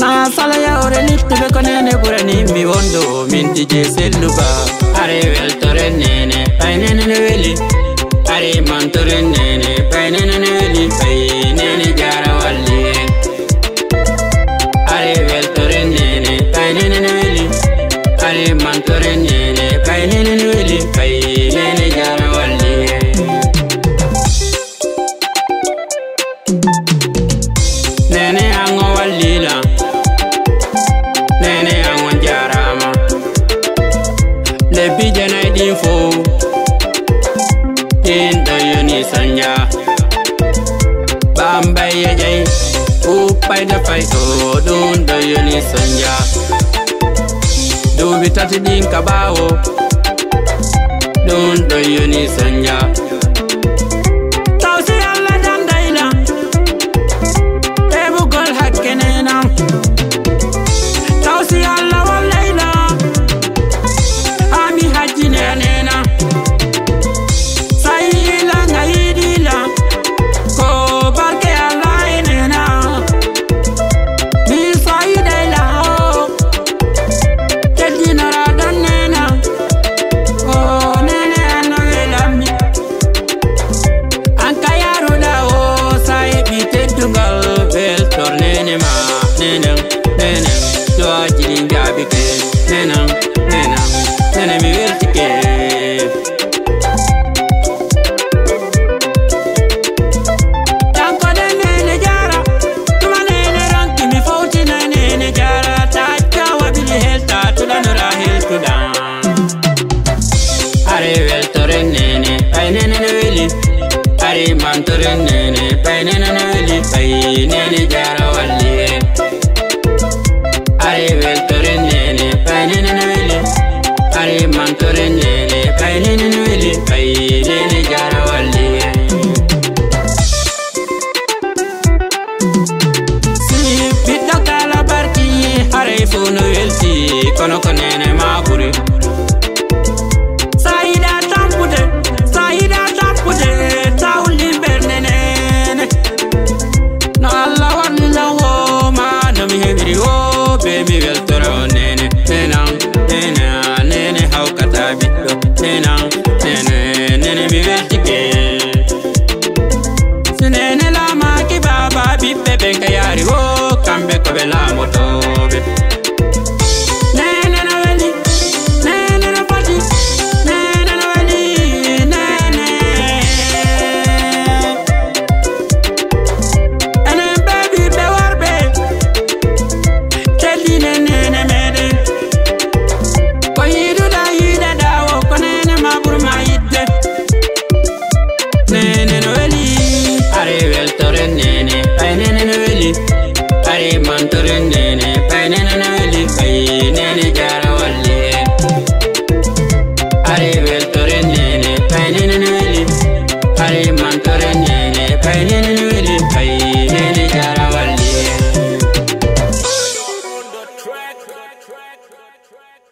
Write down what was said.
Ma falaya ore nittube konene pure nimmi wondo minti je selluba Are weltore nene, ay nene ne weli, are mantore nene yin do you ni sanya Bamba ye jay Upai na fai o dun do you ni sanya Du vitati din kabao Dun do you ni sanya ننام ننام ننام ويرتكب Nene, nene, nene, nene, kono ko nene ma ɓuri Saida tampude, Saida tampude, tawli bernenene. No Allah wallila wo ma no mi hebiri wo be mi weltoro nene. Nena nena nene hawkata ɓiɗɗo nena nene nene mi weltike so nene lamaki baba ɓiɓɓe ɓe ka yari wo kamɓe ko ɓe I'm not rin din.